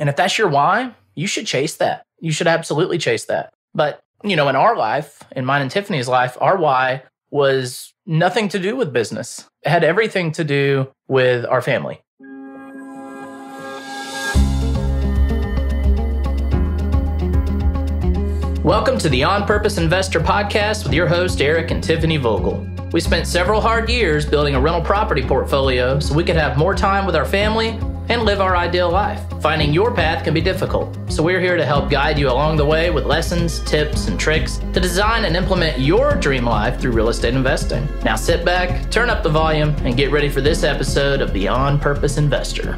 And if that's your why, you should chase that. You should absolutely chase that. But, you know, in our life, in mine and Tiffany's life, our why was nothing to do with business. It had everything to do with our family. Welcome to the On Purpose Investor Podcast with your host, Eric and Tiffany Vogel. We spent several hard years building a rental property portfolio so we could have more time with our family and live our ideal life. Finding your path can be difficult, so we're here to help guide you along the way with lessons, tips, and tricks to design and implement your dream life through real estate investing. Now sit back, turn up the volume, and get ready for this episode of the On Purpose Investor.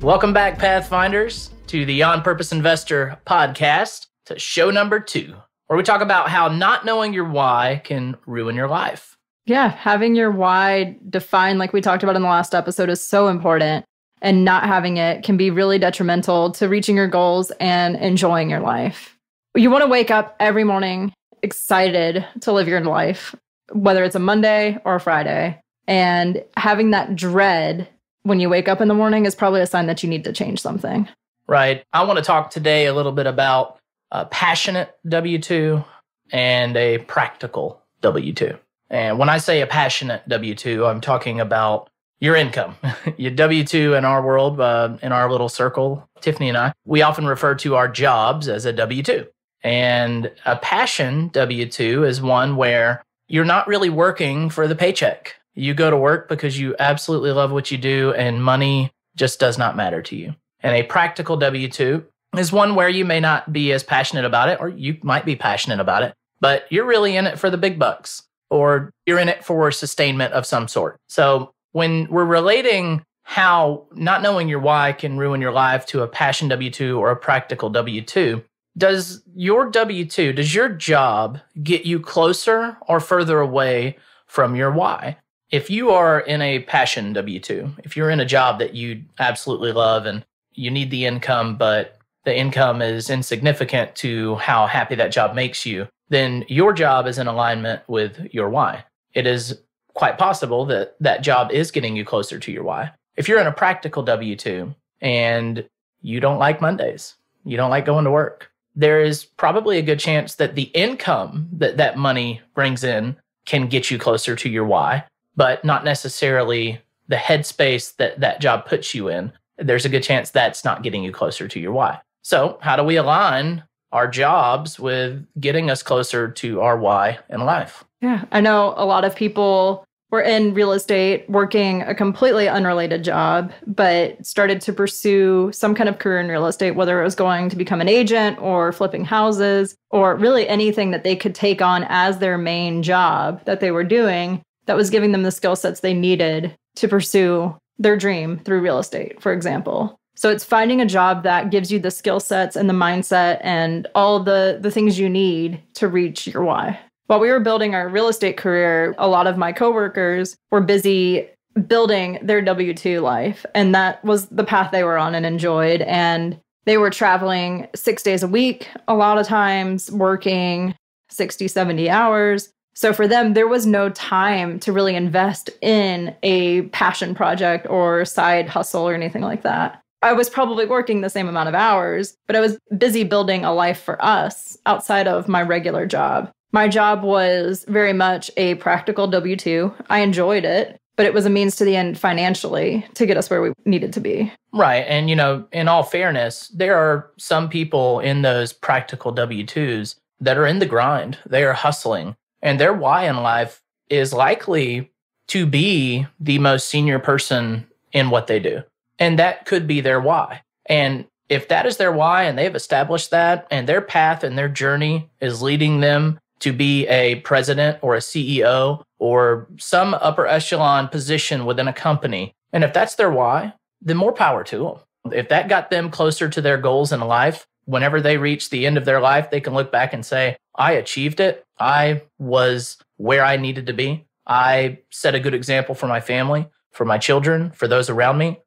Welcome back, Pathfinders, to the On Purpose Investor podcast, to show number two, where we talk about how not knowing your why can ruin your life. Yeah, having your why defined, like we talked about in the last episode, is so important. And not having it can be really detrimental to reaching your goals and enjoying your life. You want to wake up every morning excited to live your life, whether it's a Monday or a Friday. And having that dread when you wake up in the morning is probably a sign that you need to change something. Right. I want to talk today a little bit about a passionate W 2 and a practical W 2. And when I say a passionate W 2, I'm talking about your income. your W 2 in our world, uh, in our little circle, Tiffany and I, we often refer to our jobs as a W 2. And a passion W 2 is one where you're not really working for the paycheck. You go to work because you absolutely love what you do and money just does not matter to you. And a practical W 2 is one where you may not be as passionate about it, or you might be passionate about it, but you're really in it for the big bucks or you're in it for sustainment of some sort. So when we're relating how not knowing your why can ruin your life to a passion W 2 or a practical W 2, does your W 2, does your job get you closer or further away from your why? If you are in a passion W 2, if you're in a job that you absolutely love and you need the income, but the income is insignificant to how happy that job makes you, then your job is in alignment with your why. It is quite possible that that job is getting you closer to your why. If you're in a practical W 2 and you don't like Mondays, you don't like going to work, there is probably a good chance that the income that that money brings in can get you closer to your why, but not necessarily the headspace that that job puts you in. There's a good chance that's not getting you closer to your why. So, how do we align our jobs with getting us closer to our why in life. Yeah, I know a lot of people were in real estate working a completely unrelated job, but started to pursue some kind of career in real estate, whether it was going to become an agent or flipping houses or really anything that they could take on as their main job that they were doing that was giving them the skill sets they needed to pursue their dream through real estate, for example. So it's finding a job that gives you the skill sets and the mindset and all the the things you need to reach your why. While we were building our real estate career, a lot of my coworkers were busy building their W2 life and that was the path they were on and enjoyed and they were traveling 6 days a week, a lot of times working 60, 70 hours. So for them, there was no time to really invest in a passion project or side hustle or anything like that. I was probably working the same amount of hours, but I was busy building a life for us outside of my regular job. My job was very much a practical W 2. I enjoyed it, but it was a means to the end financially to get us where we needed to be. Right. And, you know, in all fairness, there are some people in those practical W 2s that are in the grind, they are hustling, and their why in life is likely to be the most senior person in what they do. And that could be their why. And if that is their why and they've established that and their path and their journey is leading them to be a president or a CEO or some upper echelon position within a company, and if that's their why, then more power to them. If that got them closer to their goals in life, whenever they reach the end of their life, they can look back and say, I achieved it. I was where I needed to be. I set a good example for my family, for my children, for those around me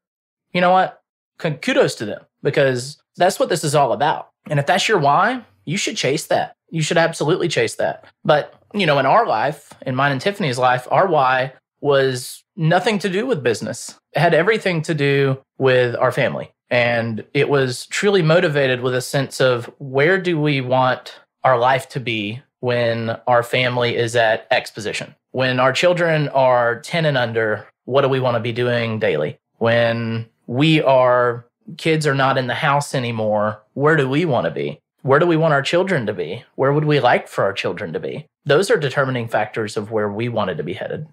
you know what? Kudos to them because that's what this is all about. And if that's your why, you should chase that. You should absolutely chase that. But, you know, in our life, in mine and Tiffany's life, our why was nothing to do with business. It had everything to do with our family. And it was truly motivated with a sense of where do we want our life to be when our family is at X position? When our children are 10 and under, what do we want to be doing daily? When we are kids are not in the house anymore, where do we want to be? Where do we want our children to be? Where would we like for our children to be? Those are determining factors of where we wanted to be headed.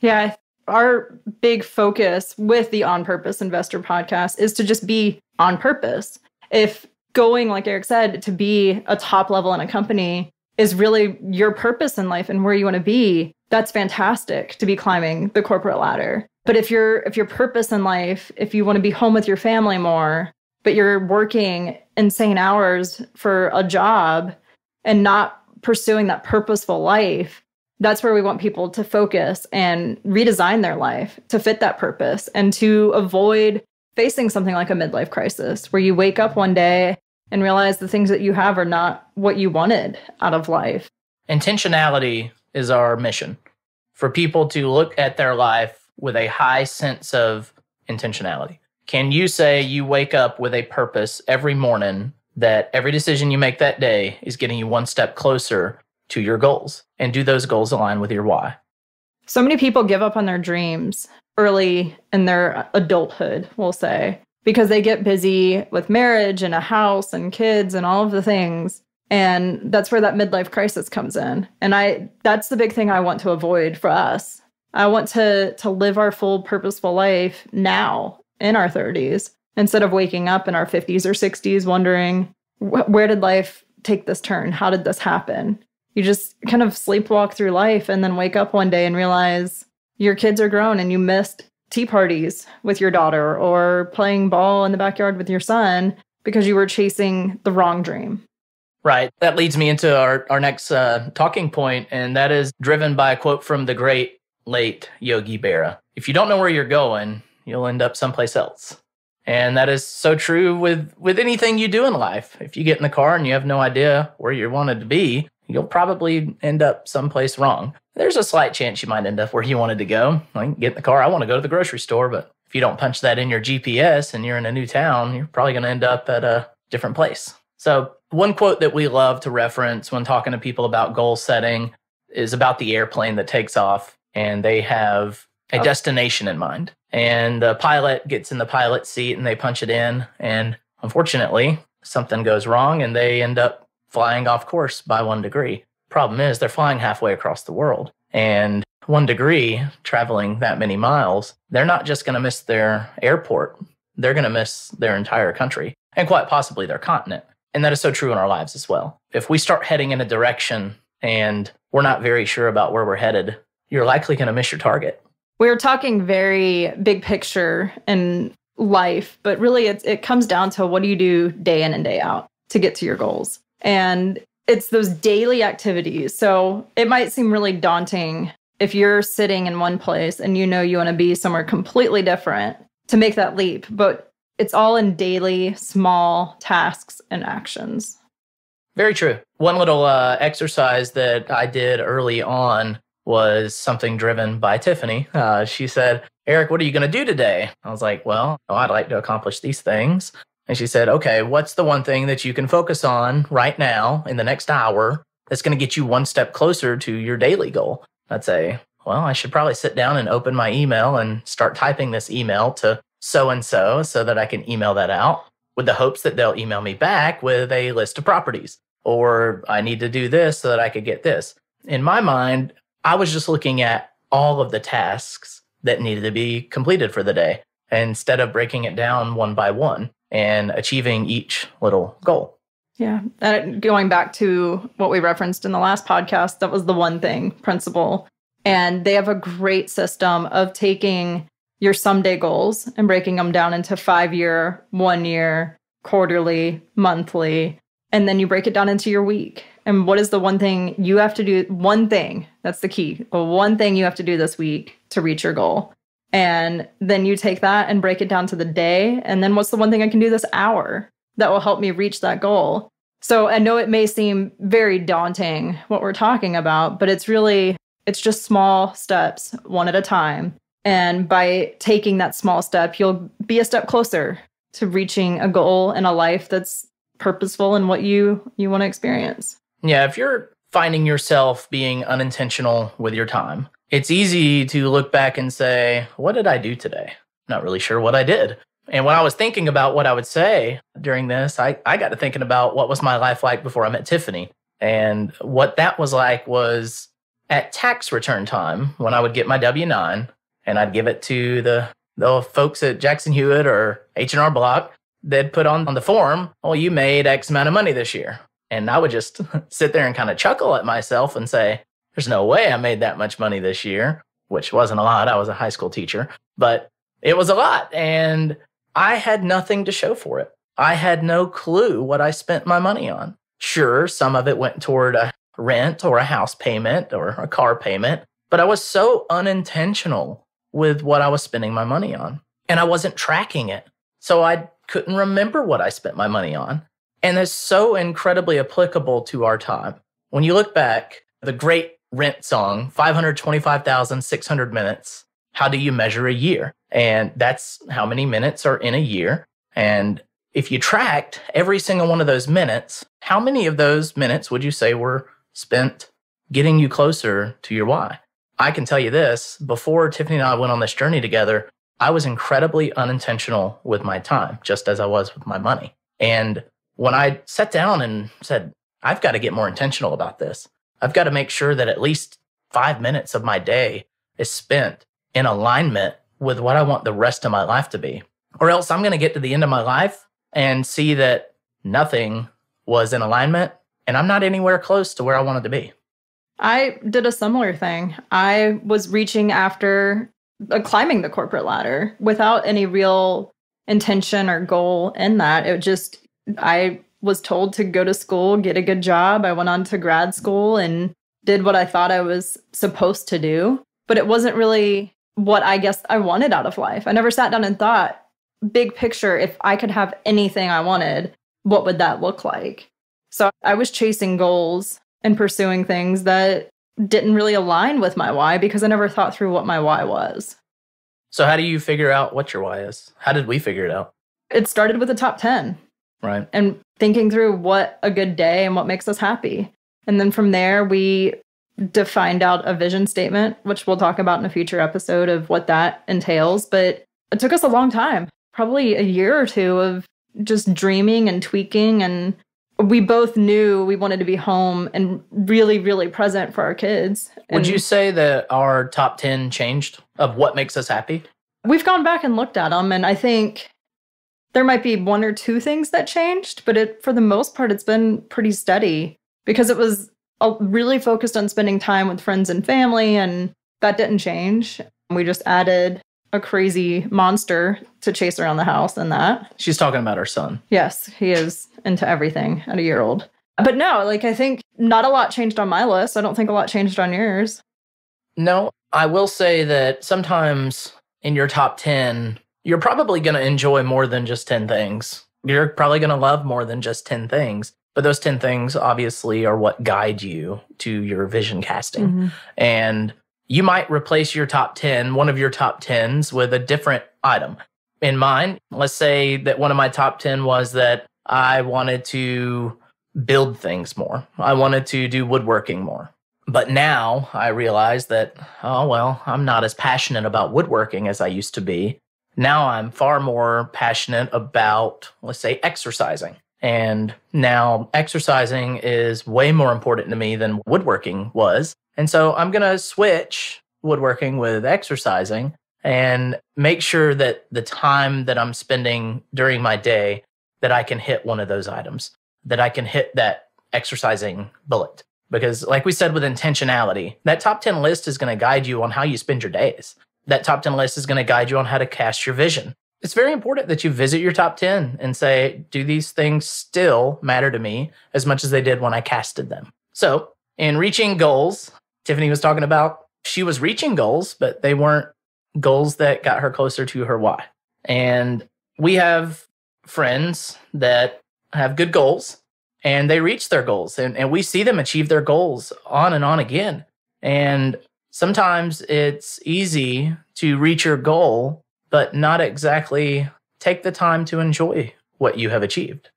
Yeah, our big focus with the On Purpose Investor podcast is to just be on purpose. If going, like Eric said, to be a top level in a company is really your purpose in life and where you want to be, that's fantastic to be climbing the corporate ladder. But if your if your purpose in life, if you want to be home with your family more, but you're working insane hours for a job and not pursuing that purposeful life, that's where we want people to focus and redesign their life to fit that purpose and to avoid facing something like a midlife crisis where you wake up one day and realize the things that you have are not what you wanted out of life. Intentionality is our mission for people to look at their life with a high sense of intentionality. Can you say you wake up with a purpose every morning that every decision you make that day is getting you one step closer to your goals? And do those goals align with your why? So many people give up on their dreams early in their adulthood, we'll say, because they get busy with marriage and a house and kids and all of the things. And that's where that midlife crisis comes in. And I that's the big thing I want to avoid for us. I want to to live our full purposeful life now in our 30s instead of waking up in our 50s or 60s wondering where did life take this turn? How did this happen? You just kind of sleepwalk through life and then wake up one day and realize your kids are grown and you missed tea parties with your daughter or playing ball in the backyard with your son because you were chasing the wrong dream. Right. That leads me into our, our next uh, talking point, and that is driven by a quote from the great late Yogi Berra. If you don't know where you're going, you'll end up someplace else. And that is so true with, with anything you do in life. If you get in the car and you have no idea where you wanted to be, you'll probably end up someplace wrong. There's a slight chance you might end up where you wanted to go. Like get in the car, I want to go to the grocery store, but if you don't punch that in your GPS and you're in a new town, you're probably going to end up at a different place. So, one quote that we love to reference when talking to people about goal setting is about the airplane that takes off and they have a oh. destination in mind. And the pilot gets in the pilot seat and they punch it in. And unfortunately, something goes wrong and they end up flying off course by one degree. Problem is, they're flying halfway across the world. And one degree traveling that many miles, they're not just going to miss their airport, they're going to miss their entire country and quite possibly their continent. And that is so true in our lives as well. If we start heading in a direction and we're not very sure about where we're headed, you're likely going to miss your target. We're talking very big picture in life, but really it, it comes down to what do you do day in and day out to get to your goals? And it's those daily activities. So it might seem really daunting if you're sitting in one place and you know you want to be somewhere completely different to make that leap, but it's all in daily small tasks and actions. Very true. One little uh, exercise that I did early on was something driven by Tiffany. Uh, she said, Eric, what are you going to do today? I was like, well, oh, I'd like to accomplish these things. And she said, okay, what's the one thing that you can focus on right now in the next hour that's going to get you one step closer to your daily goal? I'd say, well, I should probably sit down and open my email and start typing this email to so and so so that I can email that out with the hopes that they'll email me back with a list of properties. Or I need to do this so that I could get this. In my mind, I was just looking at all of the tasks that needed to be completed for the day instead of breaking it down one by one and achieving each little goal. Yeah. And going back to what we referenced in the last podcast, that was the one thing principle. And they have a great system of taking your someday goals and breaking them down into five year, one year, quarterly, monthly, and then you break it down into your week. And what is the one thing you have to do? One thing that's the key. One thing you have to do this week to reach your goal. And then you take that and break it down to the day. And then what's the one thing I can do this hour that will help me reach that goal? So I know it may seem very daunting what we're talking about, but it's really, it's just small steps, one at a time. And by taking that small step, you'll be a step closer to reaching a goal in a life that's purposeful and what you you want to experience. Yeah, if you're finding yourself being unintentional with your time, it's easy to look back and say, What did I do today? Not really sure what I did. And when I was thinking about what I would say during this, I, I got to thinking about what was my life like before I met Tiffany. And what that was like was at tax return time when I would get my W 9 and I'd give it to the, the folks at Jackson Hewitt or H&R Block. They'd put on, on the form, oh, you made X amount of money this year. And I would just sit there and kind of chuckle at myself and say, there's no way I made that much money this year, which wasn't a lot. I was a high school teacher, but it was a lot. And I had nothing to show for it. I had no clue what I spent my money on. Sure, some of it went toward a rent or a house payment or a car payment, but I was so unintentional with what I was spending my money on. And I wasn't tracking it. So I couldn't remember what I spent my money on. And it's so incredibly applicable to our time. When you look back, the great rent song, 525,600 minutes, how do you measure a year? And that's how many minutes are in a year. And if you tracked every single one of those minutes, how many of those minutes would you say were spent getting you closer to your why? I can tell you this before Tiffany and I went on this journey together, I was incredibly unintentional with my time, just as I was with my money. And when I sat down and said, I've got to get more intentional about this, I've got to make sure that at least five minutes of my day is spent in alignment with what I want the rest of my life to be. Or else I'm going to get to the end of my life and see that nothing was in alignment and I'm not anywhere close to where I wanted to be. I did a similar thing. I was reaching after uh, climbing the corporate ladder without any real intention or goal in that. It just, I was told to go to school, get a good job. I went on to grad school and did what I thought I was supposed to do. But it wasn't really what I guess I wanted out of life. I never sat down and thought, big picture, if I could have anything I wanted, what would that look like? So I was chasing goals and pursuing things that didn't really align with my why because I never thought through what my why was. So, how do you figure out what your why is? How did we figure it out? It started with the top 10. Right. And thinking through what a good day and what makes us happy. And then from there, we defined out a vision statement, which we'll talk about in a future episode of what that entails. But it took us a long time, probably a year or two of just dreaming and tweaking. And we both knew we wanted to be home and really, really present for our kids. Would And you say that our top 10 changed of what makes us happy? We've gone back and looked at them, and I think there might be one or two things that changed, but it, for the most part, it's been pretty steady because it was really focused on spending time with friends and family, and that didn't change. We just added a crazy monster to chase around the house and that. She's talking about her son. Yes, he is into everything at a year old. But no, like I think not a lot changed on my list. I don't think a lot changed on yours. No, I will say that sometimes in your top 10, you're probably going to enjoy more than just 10 things. You're probably going to love more than just 10 things. But those 10 things obviously are what guide you to your vision casting. Mm-hmm. And you might replace your top 10, one of your top 10s, with a different item. In mine, let's say that one of my top 10 was that I wanted to build things more, I wanted to do woodworking more. But now I realize that, oh, well, I'm not as passionate about woodworking as I used to be. Now I'm far more passionate about, let's say, exercising. And now exercising is way more important to me than woodworking was. And so I'm going to switch woodworking with exercising and make sure that the time that I'm spending during my day that I can hit one of those items, that I can hit that exercising bullet. Because like we said with intentionality, that top 10 list is going to guide you on how you spend your days. That top 10 list is going to guide you on how to cast your vision. It's very important that you visit your top 10 and say, do these things still matter to me as much as they did when I casted them? So, in reaching goals, Tiffany was talking about she was reaching goals, but they weren't goals that got her closer to her why. And we have friends that have good goals and they reach their goals and, and we see them achieve their goals on and on again. And sometimes it's easy to reach your goal, but not exactly take the time to enjoy what you have achieved.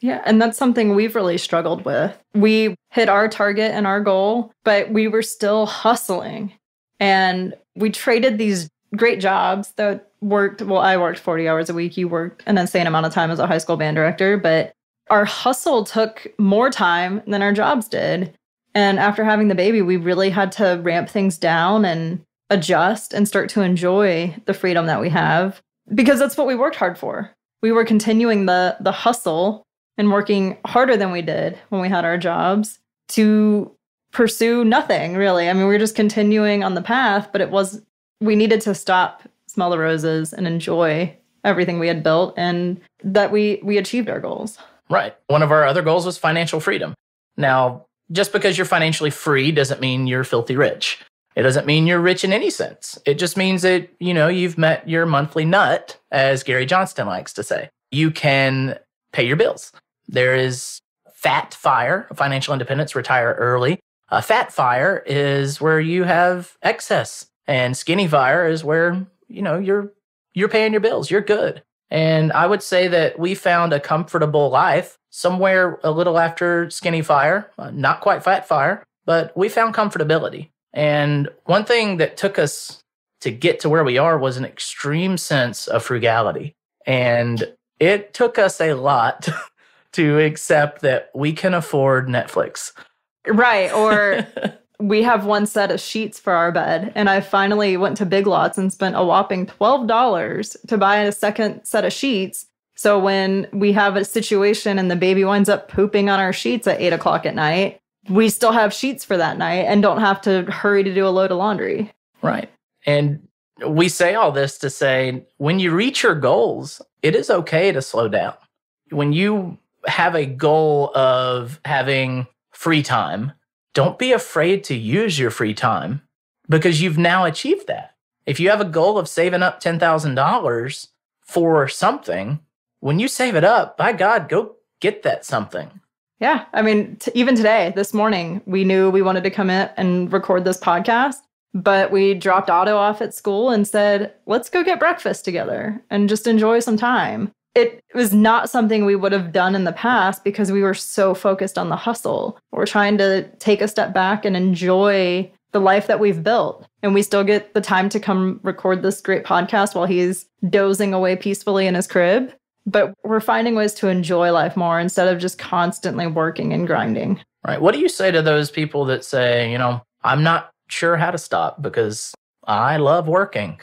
Yeah, and that's something we've really struggled with. We hit our target and our goal, but we were still hustling. And we traded these great jobs that worked. Well, I worked 40 hours a week. You worked an insane amount of time as a high school band director, but our hustle took more time than our jobs did. And after having the baby, we really had to ramp things down and adjust and start to enjoy the freedom that we have because that's what we worked hard for. We were continuing the the hustle and working harder than we did when we had our jobs to pursue nothing really. I mean, we were just continuing on the path, but it was we needed to stop, smell the roses, and enjoy everything we had built, and that we we achieved our goals. Right. One of our other goals was financial freedom. Now, just because you're financially free doesn't mean you're filthy rich. It doesn't mean you're rich in any sense. It just means that, you know, you've met your monthly nut, as Gary Johnston likes to say. You can pay your bills. There is fat fire, financial independence, retire early. A fat fire is where you have excess and skinny fire is where, you know, you're you're paying your bills. You're good. And I would say that we found a comfortable life somewhere a little after skinny fire, uh, not quite fat fire, but we found comfortability. And one thing that took us to get to where we are was an extreme sense of frugality. And it took us a lot to accept that we can afford Netflix. Right. Or we have one set of sheets for our bed and i finally went to big lots and spent a whopping $12 to buy a second set of sheets. So when we have a situation and the baby winds up pooping on our sheets at 8 o'clock at night we still have sheets for that night and don't have to hurry to do a load of laundry. Right. And we say all this to say when you reach your goals it is okay to slow down. When you have a goal of having free time don't be afraid to use your free time because you've now achieved that. If you have a goal of saving up $10,000 for something, when you save it up, by God, go get that something. Yeah. I mean, t- even today, this morning, we knew we wanted to come in and record this podcast, but we dropped Otto off at school and said, let's go get breakfast together and just enjoy some time it was not something we would have done in the past because we were so focused on the hustle. We're trying to take a step back and enjoy the life that we've built. And we still get the time to come record this great podcast while he's dozing away peacefully in his crib. But we're finding ways to enjoy life more instead of just constantly working and grinding. Right. What do you say to those people that say, you know, I'm not sure how to stop because I love working?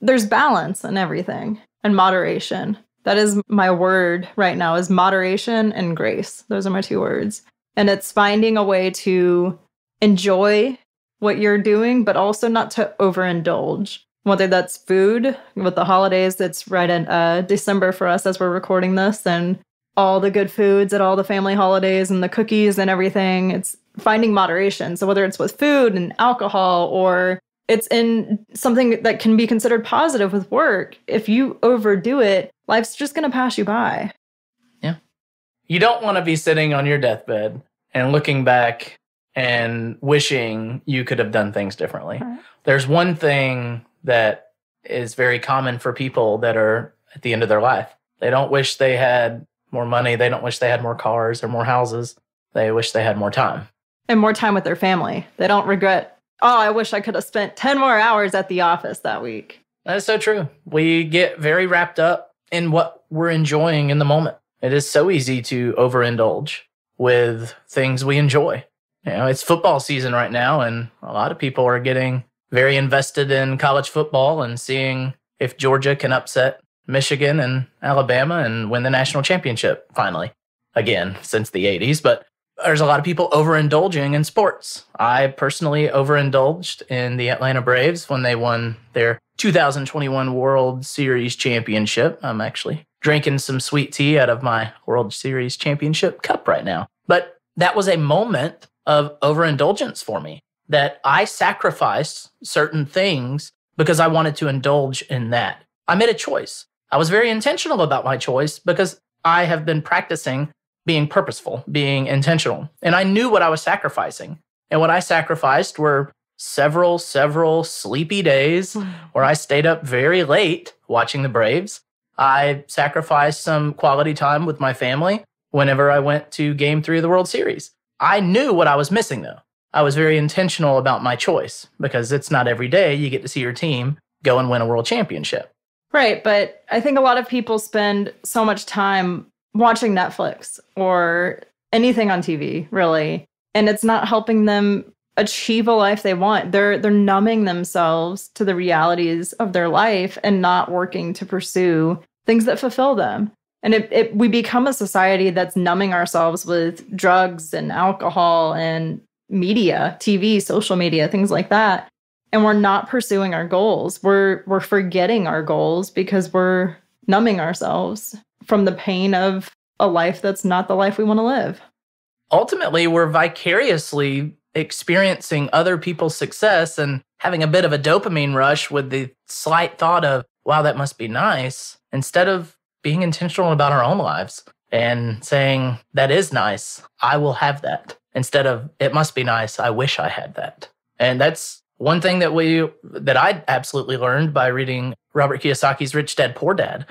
There's balance in everything and moderation. That is my word right now is moderation and grace. Those are my two words. And it's finding a way to enjoy what you're doing, but also not to overindulge. Whether that's food with the holidays, that's right in uh, December for us as we're recording this, and all the good foods at all the family holidays and the cookies and everything. It's finding moderation. So whether it's with food and alcohol or it's in something that can be considered positive with work, if you overdo it, life's just going to pass you by. Yeah. You don't want to be sitting on your deathbed and looking back and wishing you could have done things differently. Right. There's one thing that is very common for people that are at the end of their life. They don't wish they had more money. They don't wish they had more cars or more houses. They wish they had more time. And more time with their family. They don't regret, oh, I wish I could have spent 10 more hours at the office that week. That's so true. We get very wrapped up in what we're enjoying in the moment. It is so easy to overindulge with things we enjoy. You know, it's football season right now, and a lot of people are getting very invested in college football and seeing if Georgia can upset Michigan and Alabama and win the national championship finally. Again, since the 80s, but there's a lot of people overindulging in sports. I personally overindulged in the Atlanta Braves when they won their 2021 World Series championship. I'm actually drinking some sweet tea out of my World Series championship cup right now. But that was a moment of overindulgence for me that I sacrificed certain things because I wanted to indulge in that. I made a choice. I was very intentional about my choice because I have been practicing being purposeful, being intentional. And I knew what I was sacrificing. And what I sacrificed were several, several sleepy days hmm. where I stayed up very late watching the Braves. I sacrificed some quality time with my family whenever I went to game three of the World Series. I knew what I was missing though. I was very intentional about my choice because it's not every day you get to see your team go and win a world championship. Right. But I think a lot of people spend so much time watching Netflix or anything on TV, really. And it's not helping them achieve a life they want. They're they're numbing themselves to the realities of their life and not working to pursue things that fulfill them. And it, it, we become a society that's numbing ourselves with drugs and alcohol and media, TV, social media, things like that. And we're not pursuing our goals. We're we're forgetting our goals because we're numbing ourselves from the pain of a life that's not the life we want to live. Ultimately, we're vicariously experiencing other people's success and having a bit of a dopamine rush with the slight thought of, wow, that must be nice, instead of being intentional about our own lives and saying, that is nice. I will have that instead of, it must be nice. I wish I had that. And that's one thing that we, that I absolutely learned by reading Robert Kiyosaki's Rich Dad Poor Dad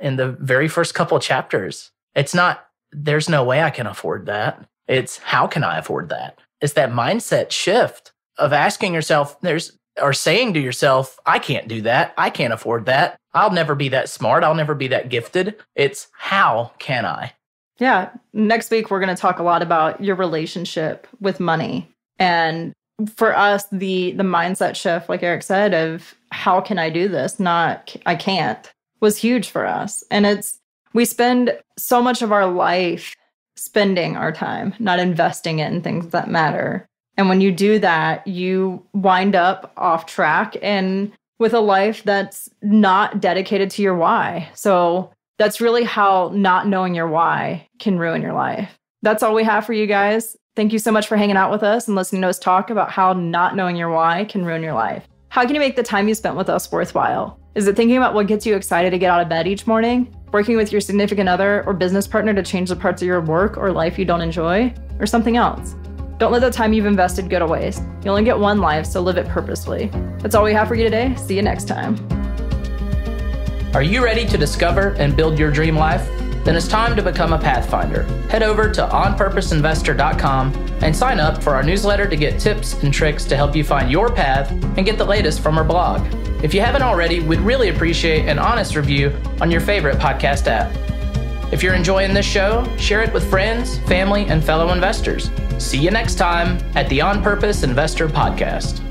in the very first couple chapters. It's not, there's no way I can afford that. It's how can I afford that? It's that mindset shift of asking yourself, there's, or saying to yourself, I can't do that. I can't afford that. I'll never be that smart. I'll never be that gifted. It's how can I? Yeah. Next week, we're going to talk a lot about your relationship with money. And for us, the the mindset shift, like Eric said, of how can I do this? Not I can't was huge for us. And it's we spend so much of our life spending our time, not investing it in things that matter. And when you do that, you wind up off track and with a life that's not dedicated to your why. So that's really how not knowing your why can ruin your life. That's all we have for you guys. Thank you so much for hanging out with us and listening to us talk about how not knowing your why can ruin your life. How can you make the time you spent with us worthwhile? Is it thinking about what gets you excited to get out of bed each morning? Working with your significant other or business partner to change the parts of your work or life you don't enjoy? Or something else? Don't let the time you've invested go to waste. You only get one life, so live it purposefully. That's all we have for you today. See you next time. Are you ready to discover and build your dream life? Then it's time to become a Pathfinder. Head over to onpurposeinvestor.com and sign up for our newsletter to get tips and tricks to help you find your path and get the latest from our blog. If you haven't already, we'd really appreciate an honest review on your favorite podcast app. If you're enjoying this show, share it with friends, family, and fellow investors. See you next time at the On Purpose Investor Podcast.